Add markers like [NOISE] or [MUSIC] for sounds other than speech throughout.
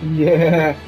Yeah.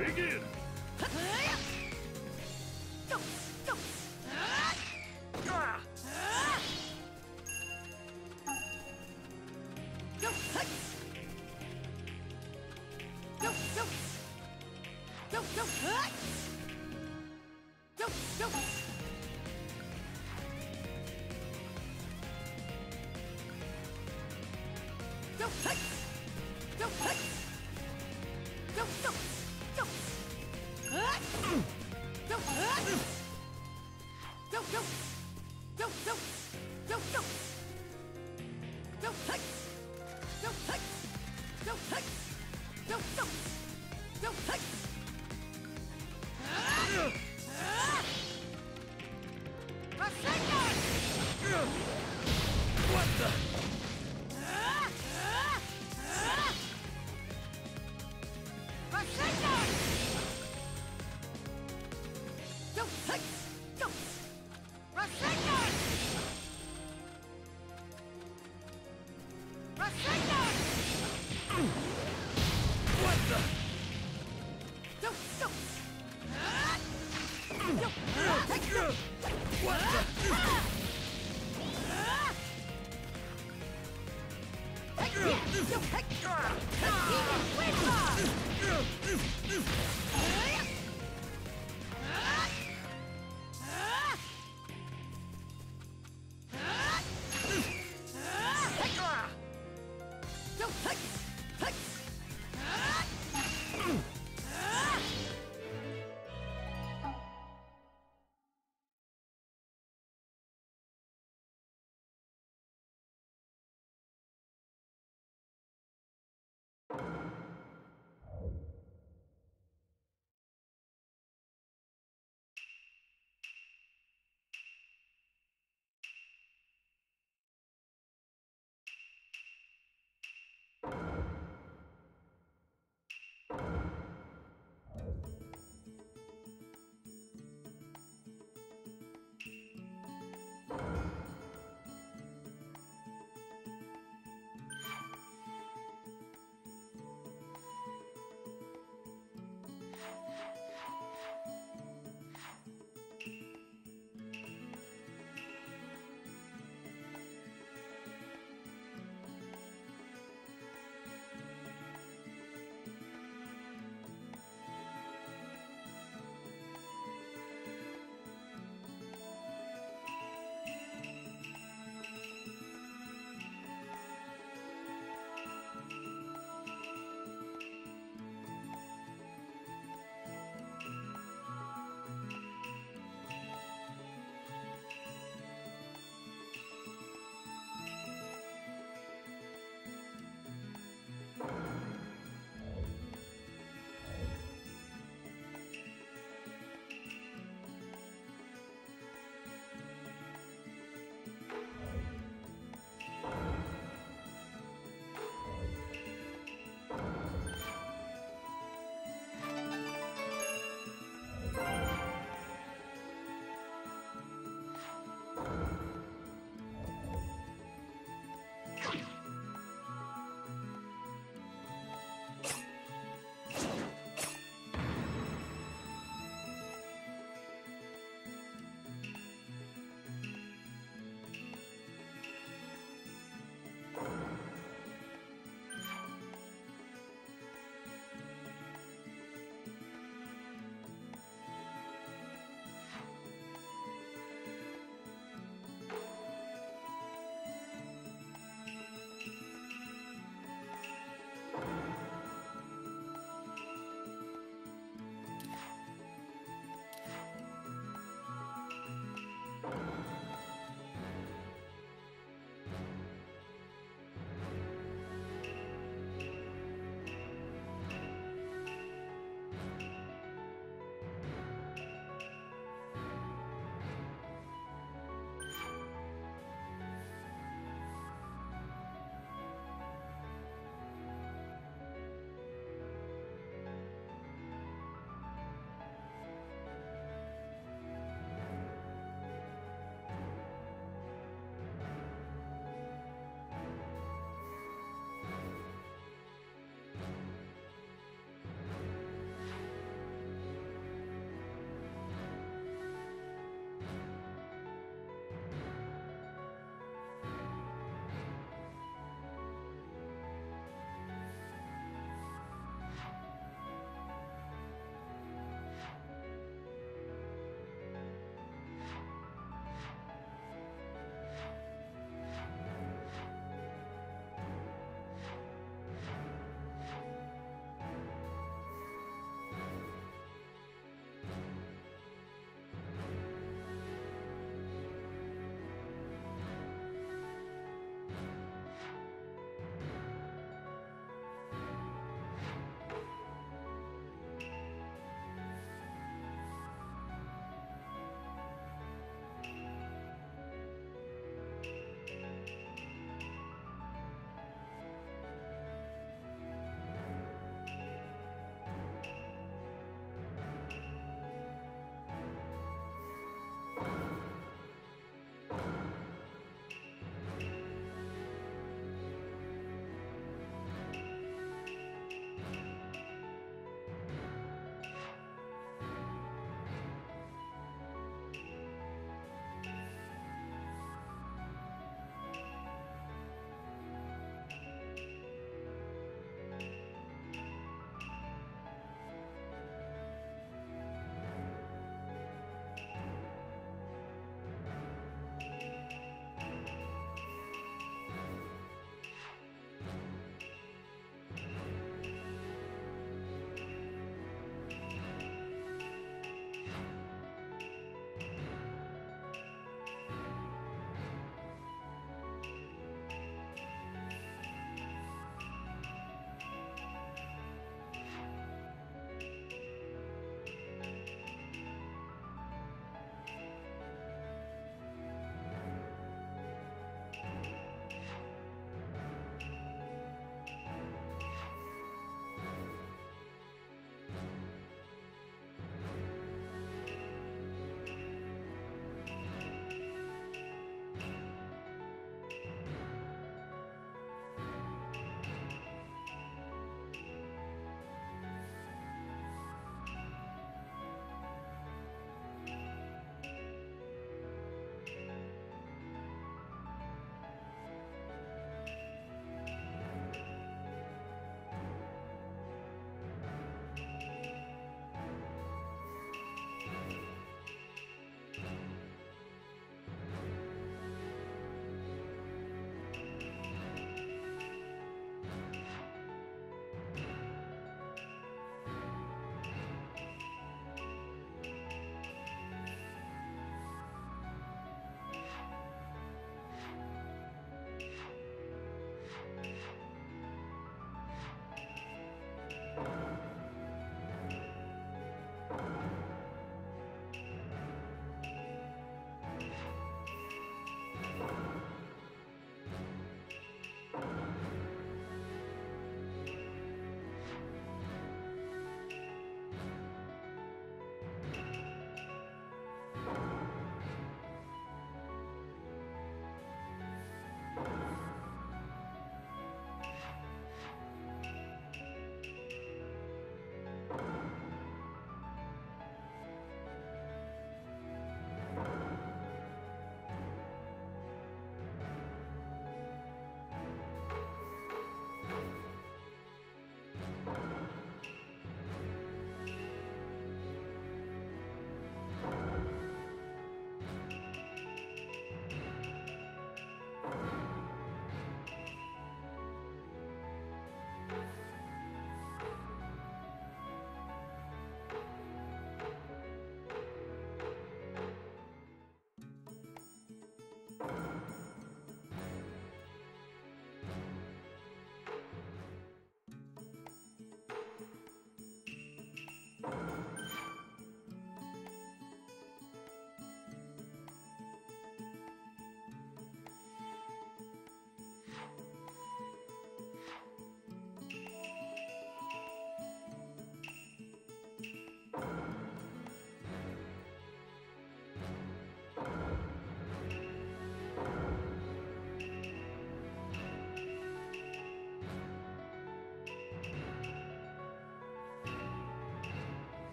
Begin!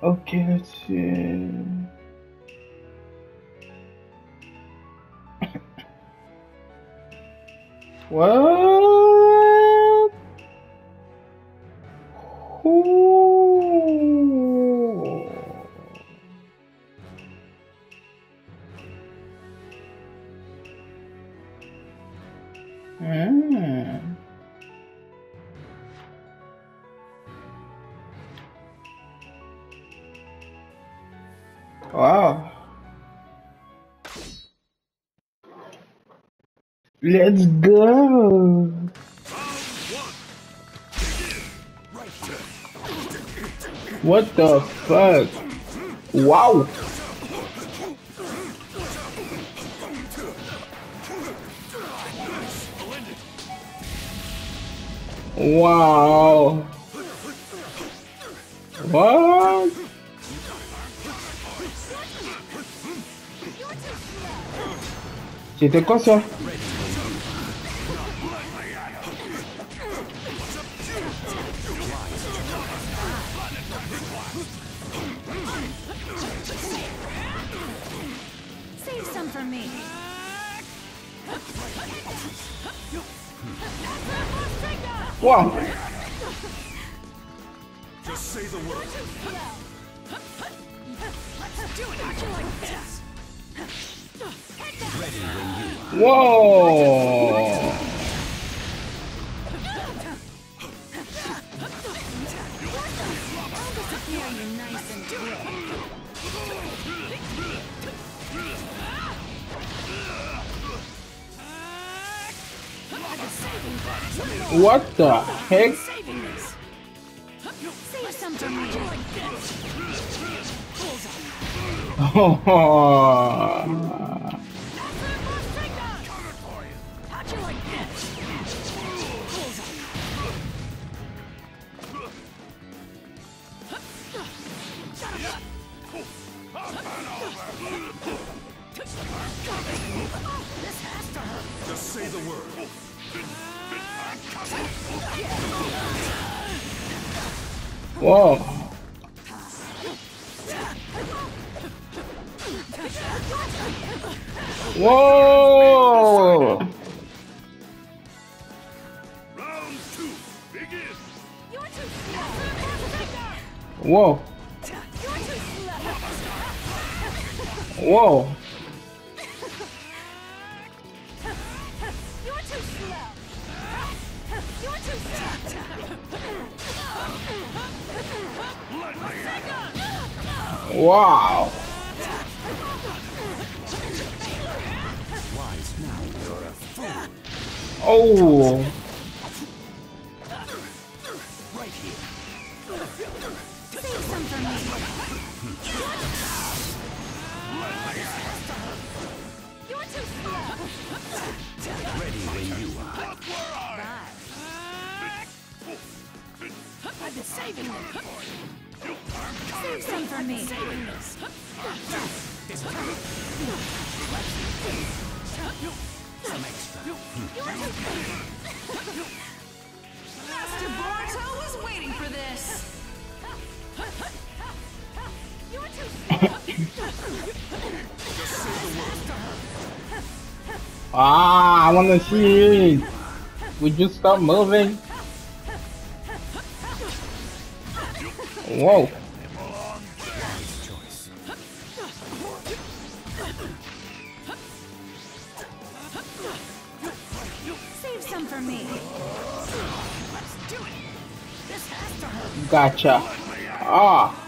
Okay, let's see. [COUGHS] what? Who? Hmm. Wow. Let's go. What the fuck? Wow. Wow. Wow. C'était quoi ça? Whoa. Ah, I wanna see it. Would you stop moving? Whoa. Save some for me. Gotcha. Ah.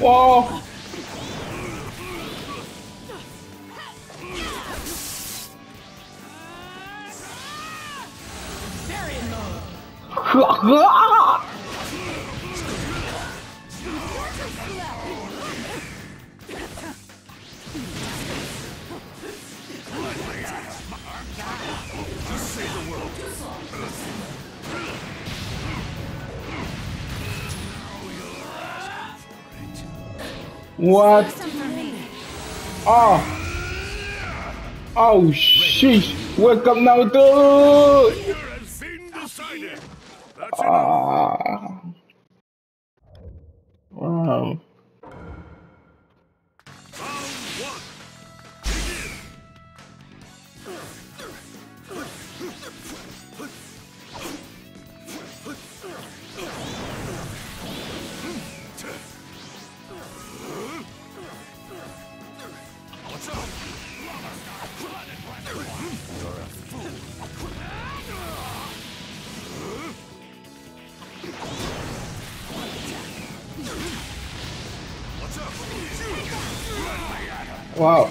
와. 흐아 흐아 What? Oh. Oh, sheesh. Wake up now, dude. Ah. Wow. Uau!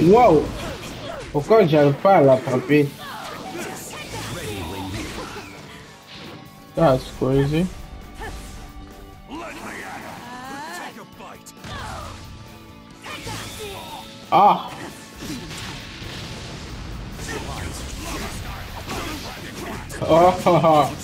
Uau! O Conja fala, papi. Tá, as coisas. Ah! Oh, oh, oh.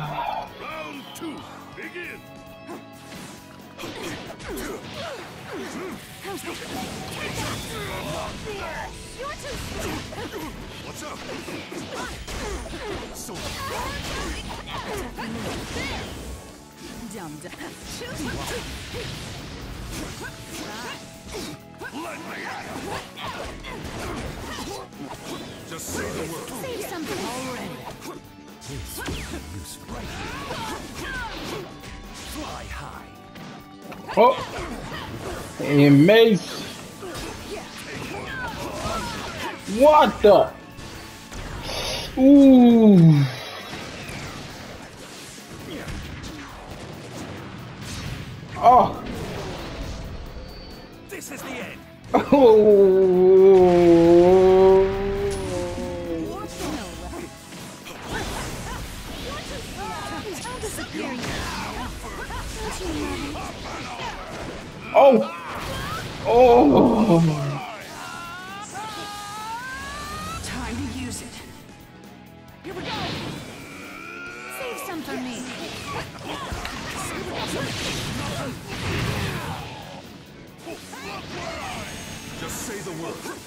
Just say the word.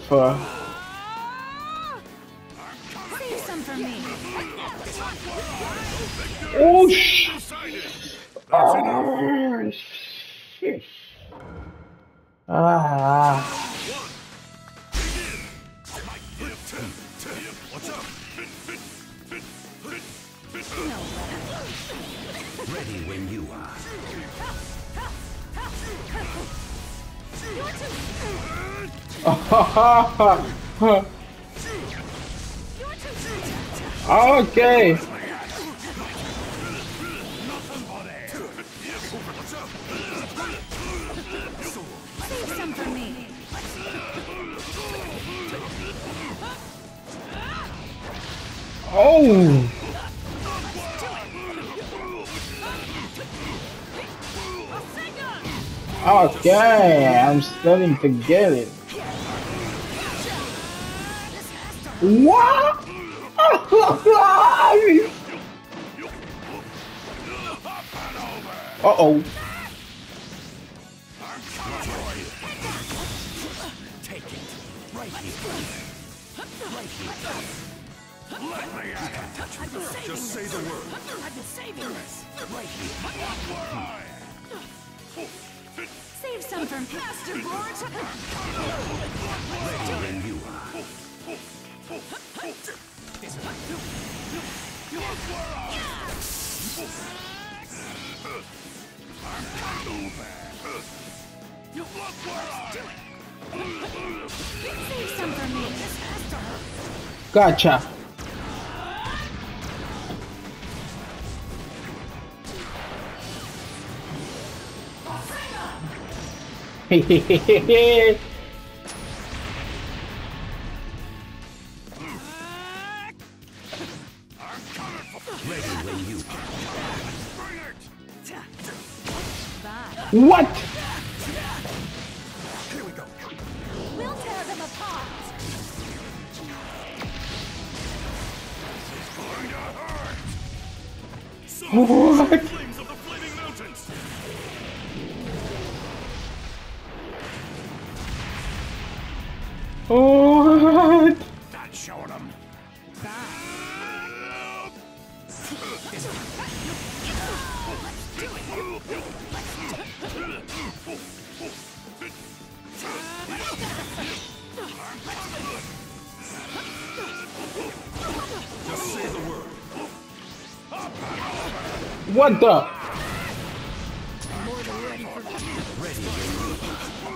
for okay. Oh. Okay, I'm starting to get it. What? Uh oh. Take it. Right here. Right here. Let me at it. Just say the word. I've been saving this. Right here. Save some for Master Board. Ready when you are. Gotcha. Ready [LAUGHS] what? Here we go. We'll tear them apart. What? Flames of the Flaming Mountains! What? That's showing them. What the? Ready when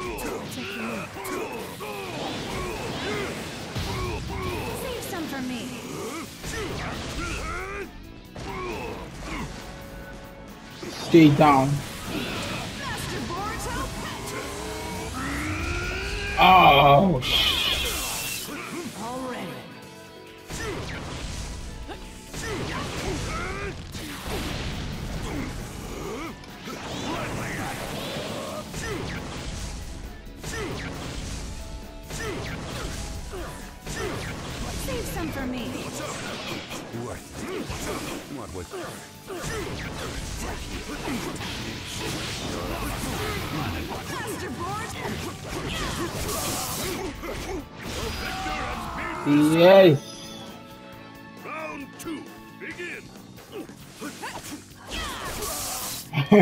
you Save some for me. Stay down. Oh,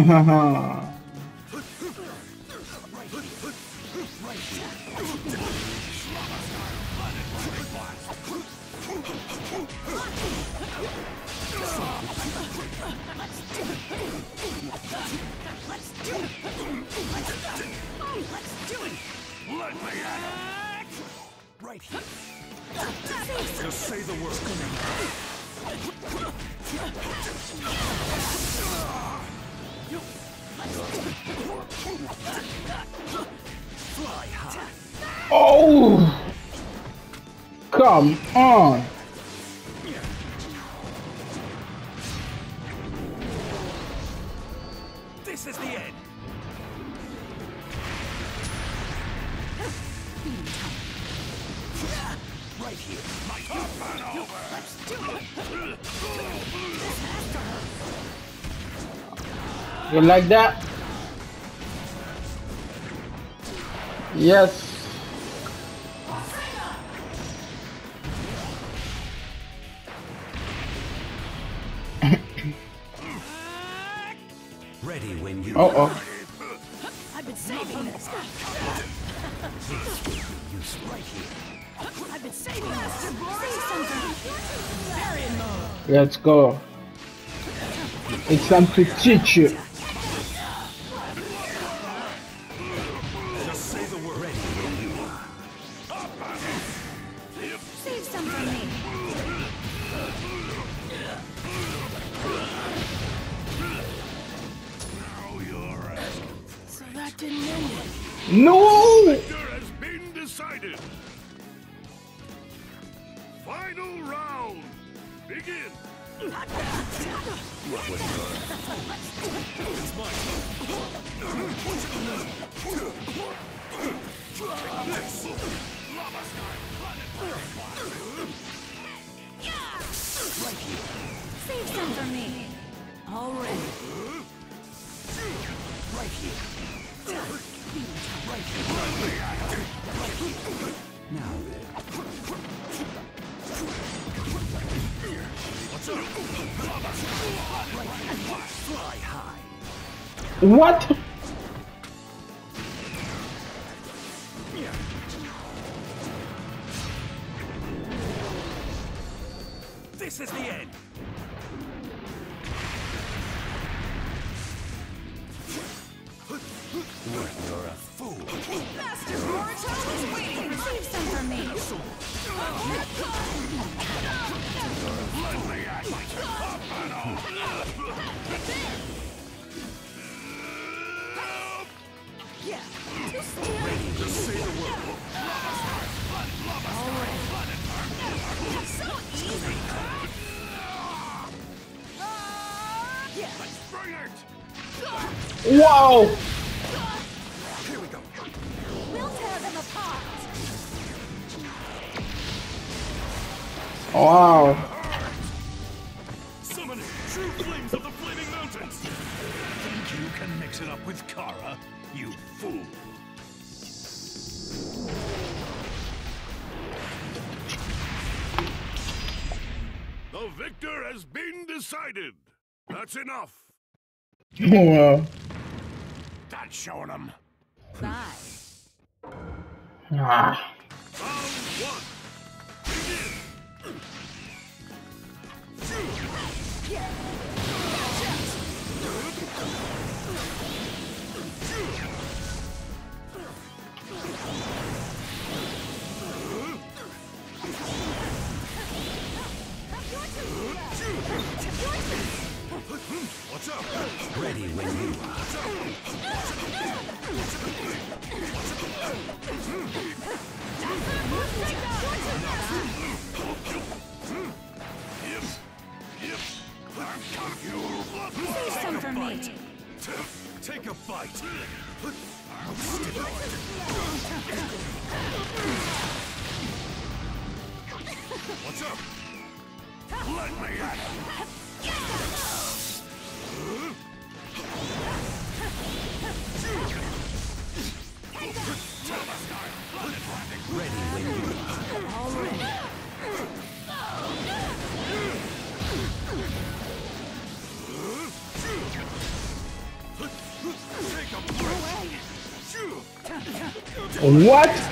Let Oh. Come on. This is the end. Right here. My up and over. You like that? Yes. Ready when you. Oh. I've been saving this. Use right here. I've been saving this to glory something. Let's go. It's time to teach you. What? More. What?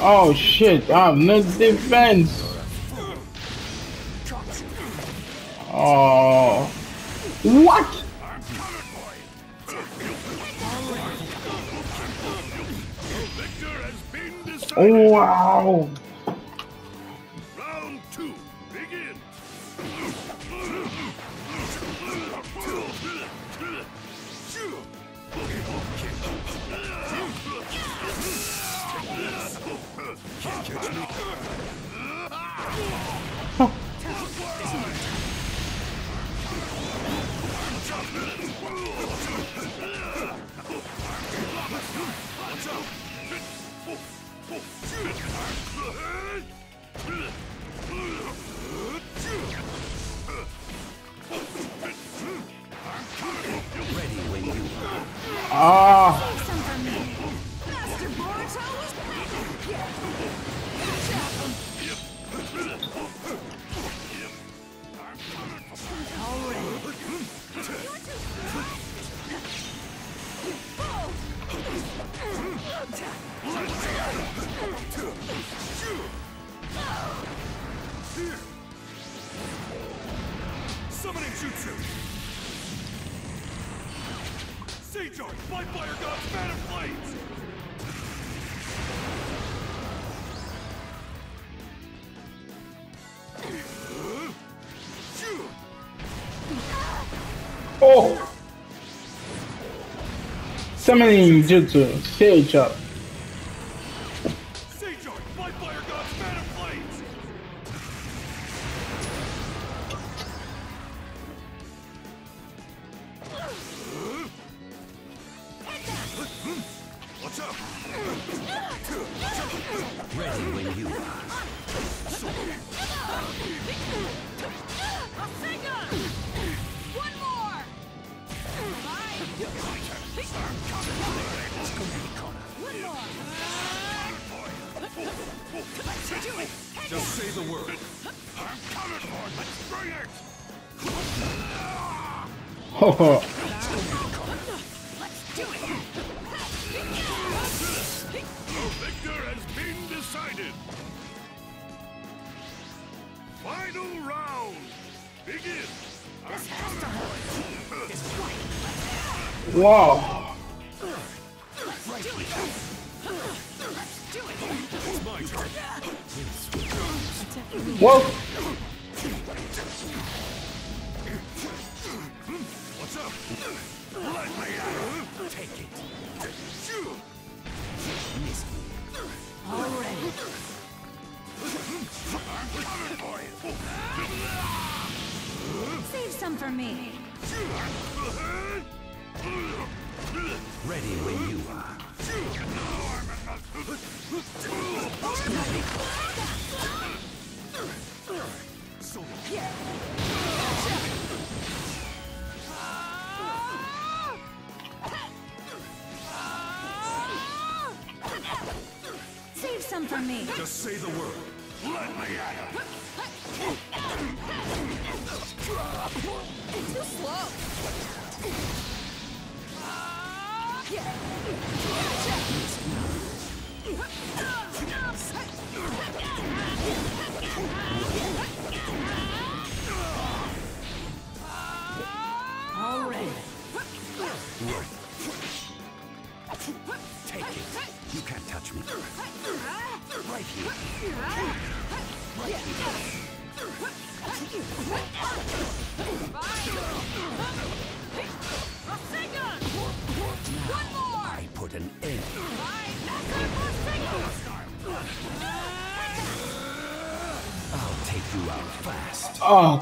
Oh shit, I have no defense. Summoning Jutsu! Sea my Fire God's Man of Flames! Oh! Summoning Jutsu, Seal Chop. some for me. Ready when you are. Save some for me. Just say the word. Let me at him. It's too slow. Yeah. Gotcha.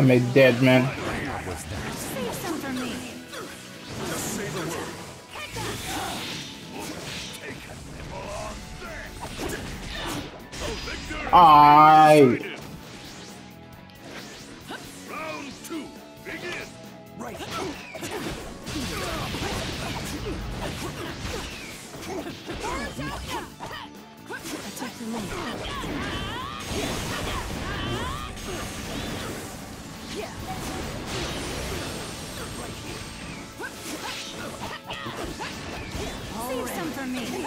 I'm a dead man. Save some for me.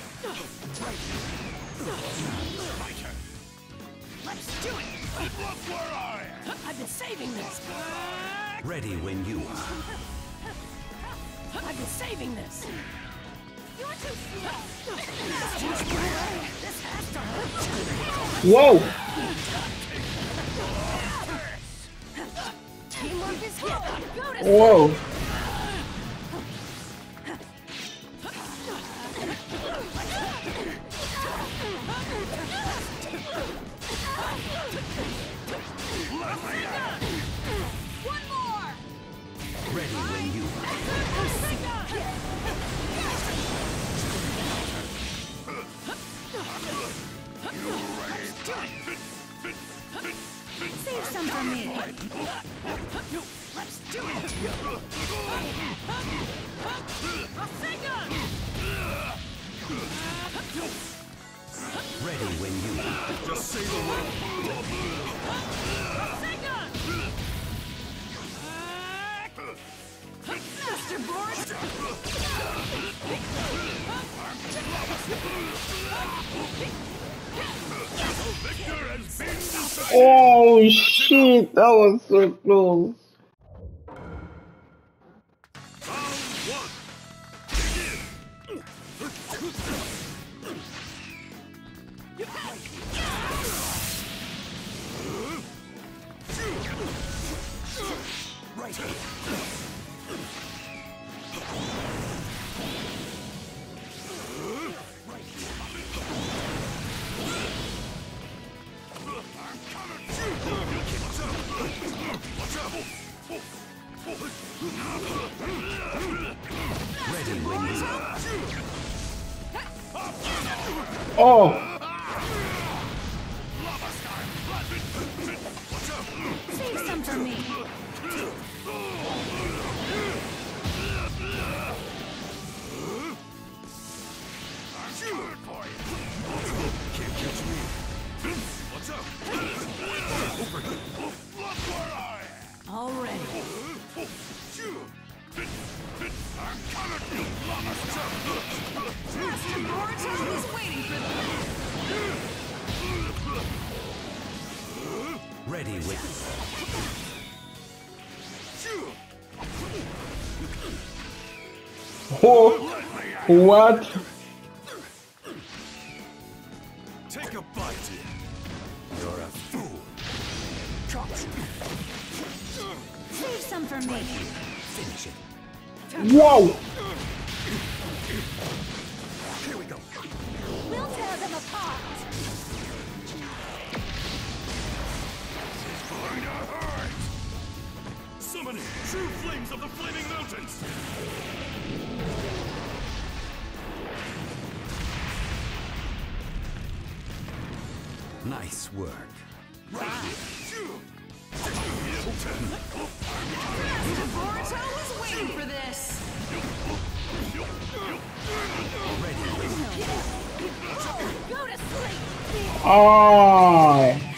Fighter! i've been saving this! Ready when you are. I've been saving this! You're too slow! Whoa! Teamwork is good! Whoa! Save some for me. Let's do it. ready when you Just say the word. Master Board. Oh shit! That was so close. Oh! What? Take a bite. you're a fool. Save some for me. Finish it. Whoa! Here we go. We'll tear them apart. Going to hurt. Summoning true flames of the flaming mountains. Nice work. Boruto is waiting for this. Ready when Go to sleep. Oh!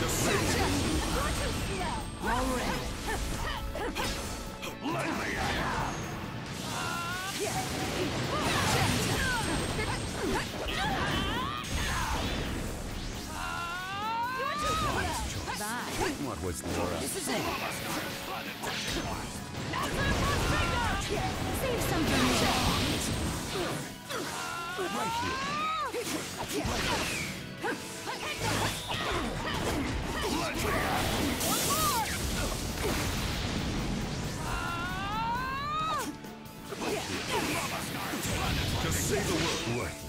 Just say it. You're too slow. Already. You're too slow. Bye. What was Laura? This is it. Save some for me. Right here. Just say the word. Worth.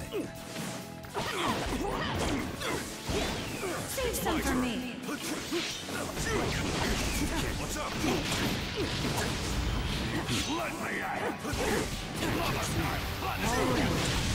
Save some for me. What's up? Let me at it. Don't disappear. Let's go. I was waiting for this. Don't you love it? You're too slow. You're too slow. Take a bite. Save some for me.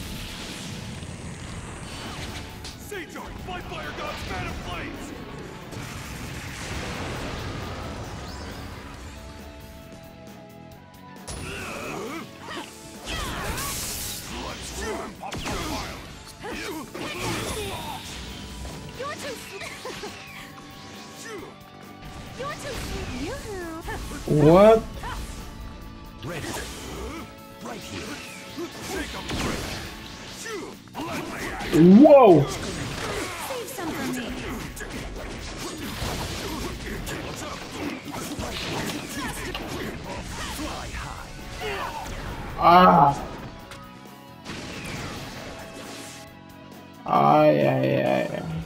Seijo, my fire god's fan of flames. Let's chew and pop your violence. You're too slow. You're too slow. Yoo-hoo. What? Ready. Right here. Take a break. Whoa! Ah! Ay, ay, ay, ay.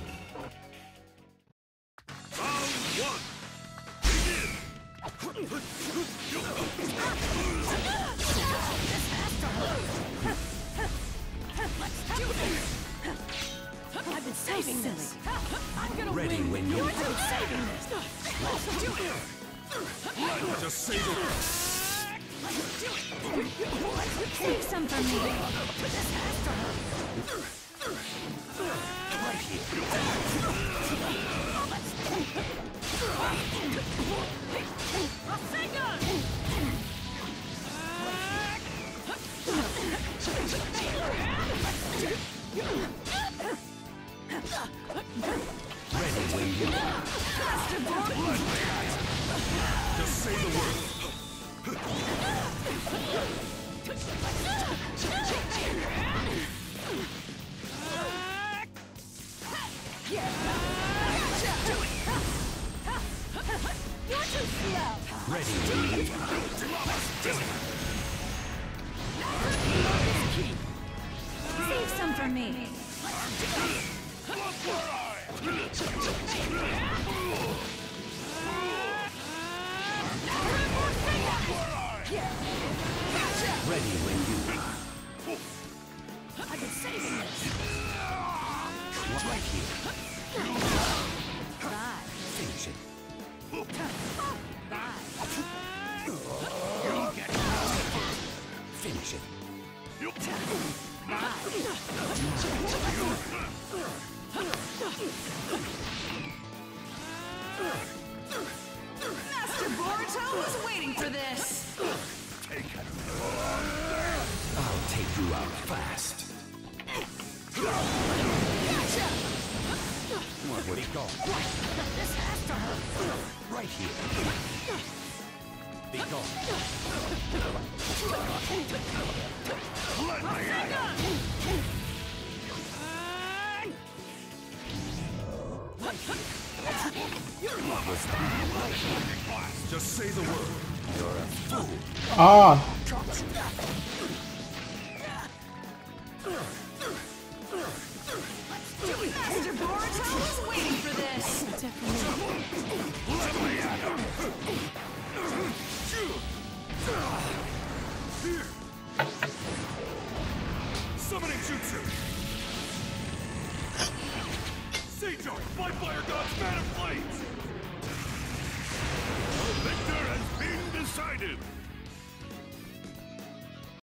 Saving this. I'm gonna Ready win. when you I've been saving this. Just say the word. Save some for me. right here. Ready when you are. Just say the word. You're too slow. Ready are. Save some for me. Word.